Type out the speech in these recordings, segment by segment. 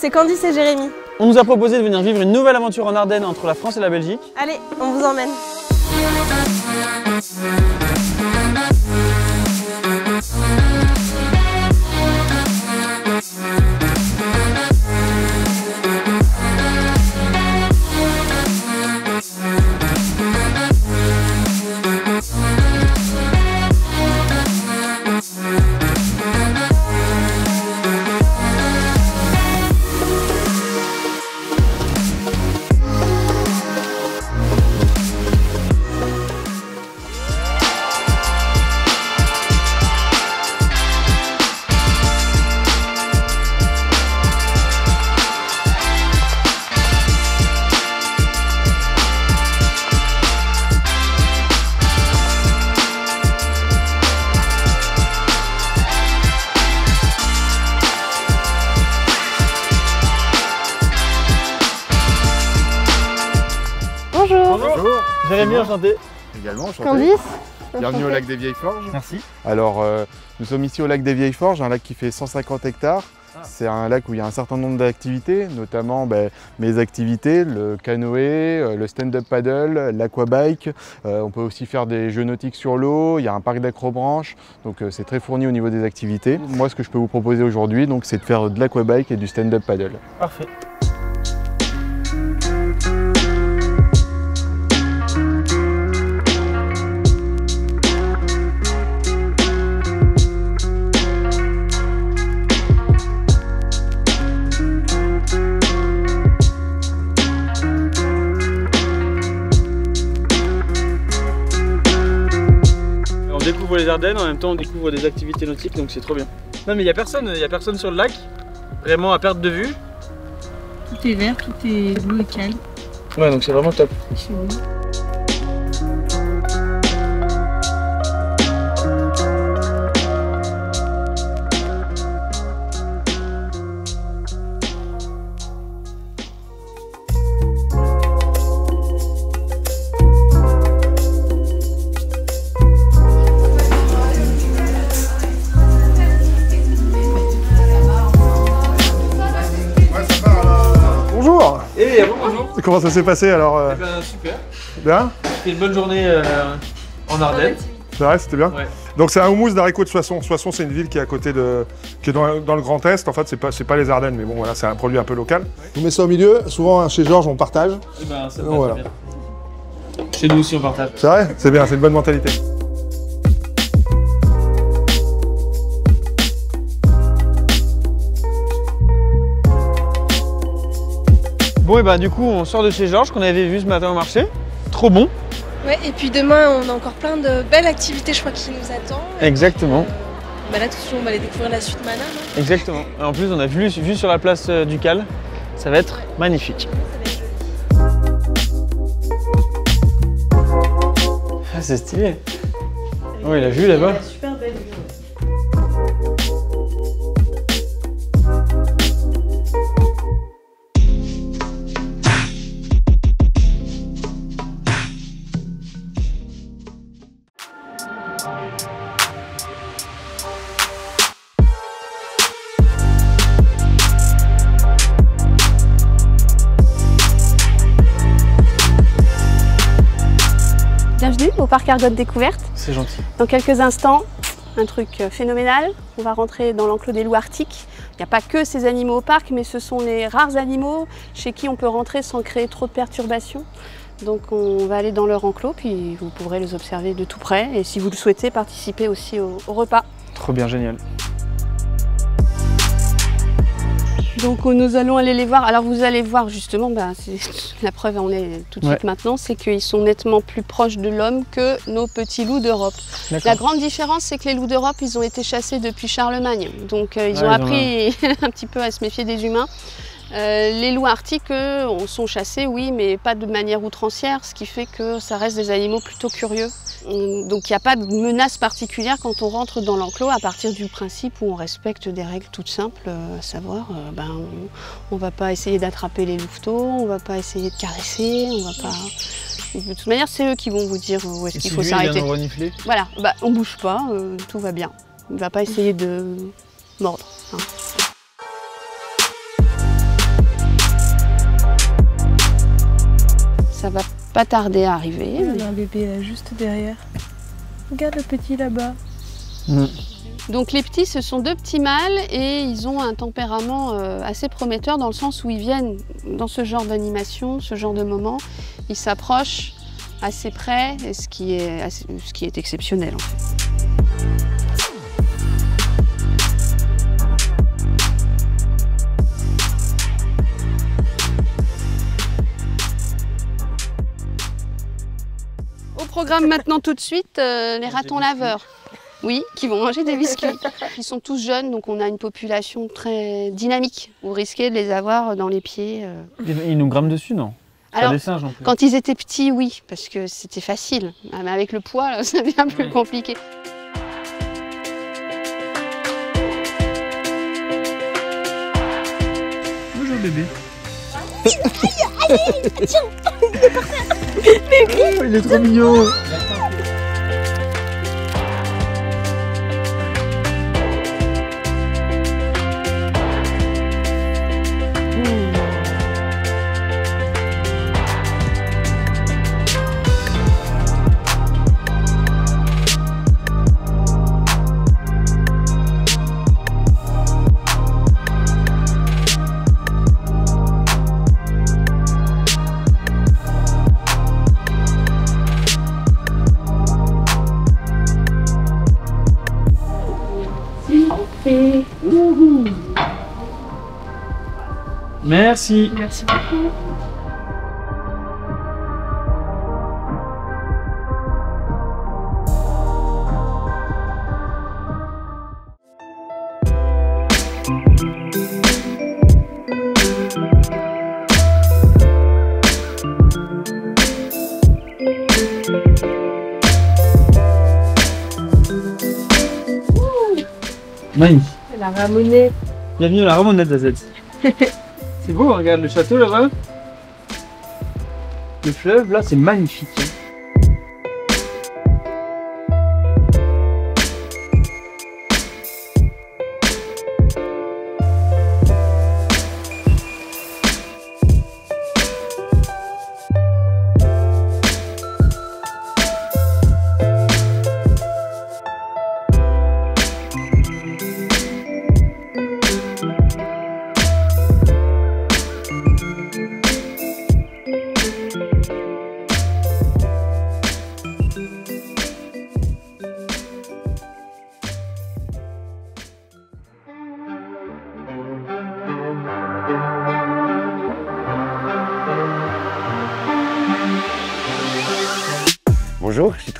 c'est Candice et Jérémy. On nous a proposé de venir vivre une nouvelle aventure en Ardennes entre la France et la Belgique. Allez, on vous emmène. Bonjour. Jérémy, enchanté. Également, enchanté. Candice. Bienvenue au lac des Vieilles Forges. Merci. Alors, euh, nous sommes ici au lac des Vieilles Forges, un lac qui fait 150 hectares. Ah. C'est un lac où il y a un certain nombre d'activités, notamment ben, mes activités, le canoë, euh, le stand-up paddle, l'aquabike. Euh, on peut aussi faire des jeux nautiques sur l'eau, il y a un parc d'acrobranche, donc euh, c'est très fourni au niveau des activités. Moi, ce que je peux vous proposer aujourd'hui, donc, c'est de faire de l'aquabike et du stand-up paddle. Parfait. Ardennes, en même temps on découvre des activités nautiques, donc c'est trop bien. Non mais il y a personne, il a personne sur le lac, vraiment à perte de vue. Tout est vert, tout est bleu et calme. Ouais, donc c'est vraiment top. Comment ça s'est passé alors euh, Eh ben super. Bien C'était une bonne journée euh, en Ardennes. C'est vrai, c'était bien Ouais. Donc c'est un houmous d'haricots de Soissons. Soissons, c'est une ville qui est à côté de... qui est dans, dans le Grand Est. En fait, c'est pas, c'est pas les Ardennes, mais bon, voilà, c'est un produit un peu local. On met ça au milieu. Souvent, hein, chez Georges, on partage. Eh ben, ça Voilà. bien. Chez nous aussi on partage. C'est vrai? C'est bien, c'est une bonne mentalité. Bon et bah du coup on sort de chez Georges qu'on avait vu ce matin au marché. Trop bon. Ouais, et puis demain, on a encore plein de belles activités, je crois, qui nous attendent. Exactement. Bah là, tout de suite, on va aller découvrir la suite Mana. non Exactement. Et en plus on a vu, vu sur la place euh, du Cal. Ça va être magnifique. Ah c'est stylé. Oh il a vu là-bas. Bienvenue au parc Argot Découverte. C'est gentil. Dans quelques instants, un truc euh, phénoménal. On va rentrer dans l'enclos des loups arctiques. Il n'y a pas que ces animaux au parc, mais ce sont les rares animaux chez qui on peut rentrer sans créer trop de perturbations. Donc on va aller dans leur enclos, puis vous pourrez les observer de tout près. Et si vous le souhaitez, participer aussi au, au repas. Trop bien génial. Donc euh, nous allons aller les voir. Alors vous allez voir justement, bah, c'est la preuve on est tout de suite maintenant, c'est qu'ils sont nettement plus proches de l'homme que nos petits loups d'Europe. La grande différence, c'est que les loups d'Europe, ils ont été chassés depuis Charlemagne. Donc euh, ils Ouais, ont ils ont appris un petit peu à se méfier des humains. Euh, les loups arctiques, eux, on- sont chassés, oui, mais pas de manière outrancière, ce qui fait que ça reste des animaux plutôt curieux. Donc il n'y a pas de menace particulière quand on rentre dans l'enclos à partir du principe où on respecte des règles toutes simples, euh, à savoir, euh, ben, on ne va pas essayer d'attraper les louveteaux, on ne va pas essayer de caresser, on va pas... De toute manière, c'est eux qui vont vous dire où est-ce qu'il si faut s'arrêter. Voilà, bah, on bouge pas, euh, tout va bien. Il ne va pas essayer de mordre. hein. Ça va pas tarder à arriver. Il y a un bébé là, juste derrière. Regarde le petit là-bas. Donc les petits, ce sont deux petits mâles et ils ont un tempérament euh, assez prometteur dans le sens où ils viennent dans ce genre d'animation, ce genre de moment. Ils s'approchent assez près, et ce, qui est ce qui est exceptionnel. en fait. Programme maintenant tout de suite, euh, les ratons laveurs. Oui, qui vont manger des biscuits. Ils sont tous jeunes, donc on a une population très dynamique. Vous risquez de les avoir dans les pieds. euh. Ils nous gramment dessus, non? Alors, des singes quand ils étaient petits, oui, parce que c'était facile. Ah, Mais avec le poids, là, ça devient plus compliqué. Bonjour bébé. il est trop mignon. Merci. Merci beaucoup. Magnifique. La ramonette. Bienvenue à la Ramonette d'Azette. c'est beau, regarde le château là-bas. Le fleuve là, c'est magnifique.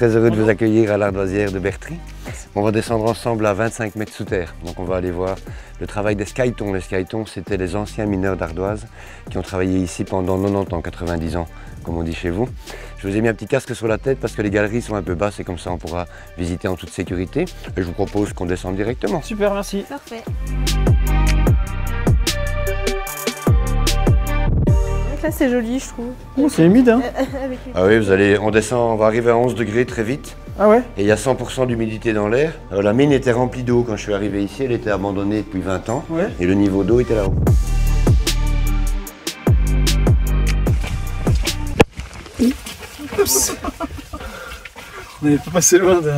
Très heureux de vous accueillir à l'ardoisière de Bertry. On va descendre ensemble à 25 mètres sous terre. Donc on va aller voir le travail des skytons. Les skytons, c'était les anciens mineurs d'ardoise qui ont travaillé ici pendant 90 ans, 90 ans, comme on dit chez vous. Je vous ai mis un petit casque sur la tête parce que les galeries sont un peu basses et comme ça on pourra visiter en toute sécurité. Et je vous propose qu'on descende directement. Super, merci. Parfait. Là, c'est joli, je trouve. Oh, c'est humide, hein Avec les- Ah oui, vous allez, on descend, on va arriver à 11 degrés très vite. Ah ouais Et il y a 100% d'humidité dans l'air. Euh, la mine était remplie d'eau quand je suis arrivé ici. Elle était abandonnée depuis 20 ans. Ouais. Et le niveau d'eau était là-haut. On n'est pas passé loin de...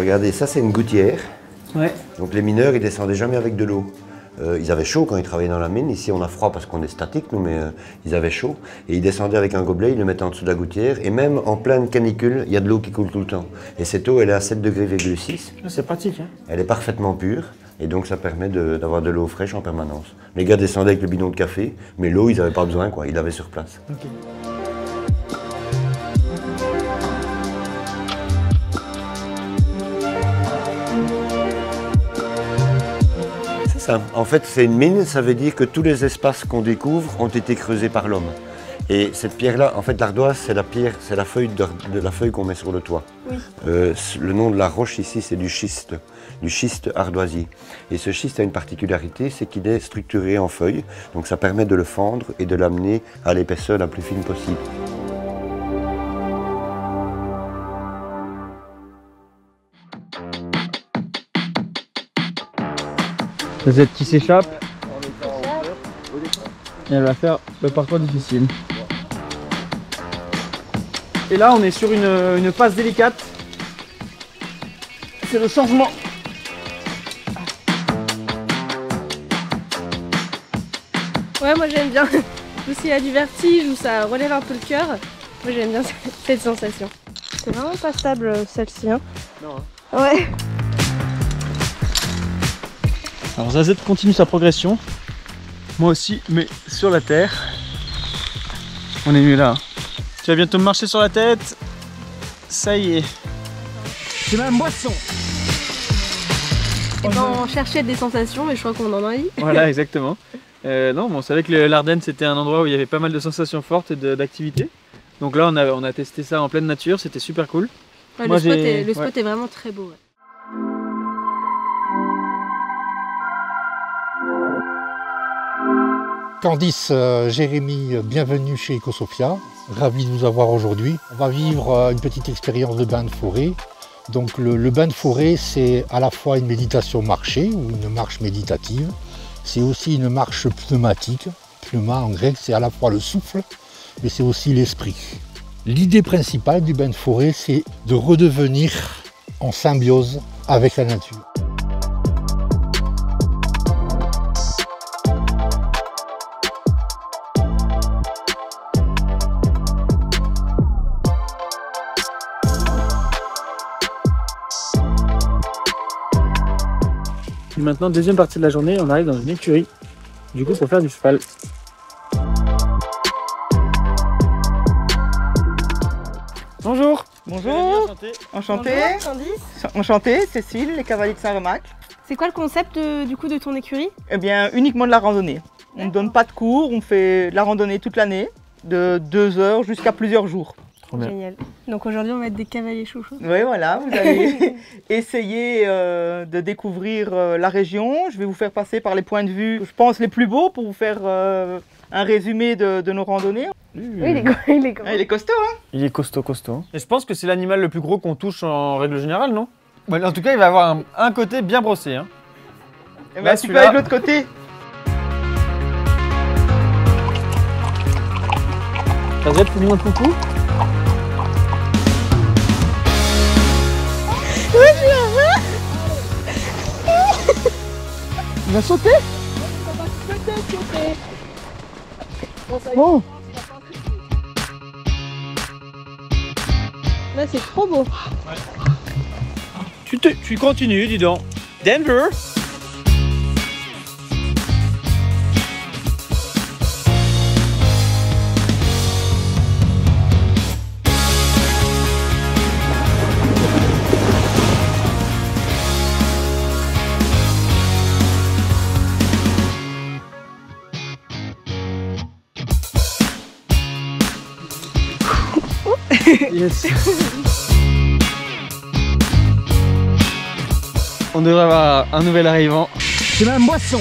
regardez, ça c'est une gouttière. Ouais. Donc les mineurs, ils descendaient jamais avec de l'eau. Euh, ils avaient chaud quand ils travaillaient dans la mine. Ici, on a froid parce qu'on est statique, nous, mais euh, ils avaient chaud. Et ils descendaient avec un gobelet, ils le mettaient en dessous de la gouttière. Et même en pleine canicule, il y a de l'eau qui coule tout le temps. Et cette eau, elle est à 7 degrés, 6. C'est pratique, hein Elle est parfaitement pure. Et donc, ça permet d'avoir de, l'eau fraîche en permanence. Les gars descendaient avec le bidon de café, mais l'eau, ils n'avaient pas besoin, quoi. Ils l'avaient sur place. Ça. En fait, c'est une mine, ça veut dire que tous les espaces qu'on découvre ont été creusés par l'homme. Et cette pierre-là, en fait, l'ardoise, c'est la pierre, c'est la feuille de, de la feuille qu'on met sur le toit. Euh, le nom de la roche ici, c'est du schiste, du schiste ardoisier. Et ce schiste a une particularité, c'est qu'il est structuré en feuilles, donc ça permet de le fendre et de l'amener à l'épaisseur la plus fine possible. Z qui s'échappe. Et elle va faire le parcours difficile. Et là, on est sur une, une passe délicate. C'est le changement. Ouais, moi j'aime bien. Ou s'il y a du vertige ou ça relève un peu le cœur, moi j'aime bien cette sensation. C'est vraiment pas stable celle-ci. Hein. Non. Ouais. Alors Zazette continue sa progression. Moi aussi, mais sur la terre. On est mieux là. Tu vas bientôt me marcher sur la tête. Ça y est. C'est ma moisson. Et ben, on cherchait des sensations, mais je crois qu'on en a eu. Voilà, exactement. Euh, non, bon, on savait que le- l'Ardenne c'était un endroit où il y avait pas mal de sensations fortes et d'activités. Donc là, on a, on a testé ça en pleine nature, c'était super cool. Ouais, Moi, le spot, est, le spot ouais. est vraiment très beau. ouais. Candice, euh, Jérémy, euh, bienvenue chez EcoSophia. Ravi de vous avoir aujourd'hui. On va vivre euh, une petite expérience de bain de forêt. Donc le, le bain de forêt, c'est à la fois une méditation marchée ou une marche méditative. C'est aussi une marche pneumatique. Pneuma en grec, c'est à la fois le souffle, mais c'est aussi l'esprit. L'idée principale du bain de forêt, c'est de redevenir en symbiose avec la nature. Et maintenant, deuxième partie de la journée, on arrive dans une écurie. Du coup, pour faire du cheval. Bonjour Bonjour, enchanté. Enchanté, Cécile, les Cavaliers de Saint-Remac. C'est quoi le concept de- du coup de ton écurie? Eh bien, uniquement de la randonnée. On ne donne pas de cours, on fait de la randonnée toute l'année, de deux heures jusqu'à plusieurs jours. Trop bien. Génial. Donc aujourd'hui on va être des cavaliers chouchous. Oui, voilà, vous allez essayer euh, de découvrir euh, la région. Je vais vous faire passer par les points de vue, je pense, les plus beaux pour vous faire euh, un résumé de, de nos randonnées. Oui, il est, il est gros. Ah, il est costaud, hein Il est costaud, costaud. Et je pense que c'est l'animal le plus gros qu'on touche en règle générale, non? En tout cas, il va avoir un, un côté bien brossé. Hein. Eh Là, ben, tu peux celui-là- aller de l'autre côté. Zazette, fais-moi un coucou? Il va sauter? Oh Là c'est trop beau. tu, te- tu continues, dis donc. Denver Yes. On devrait avoir un nouvel arrivant. C'est ma moisson.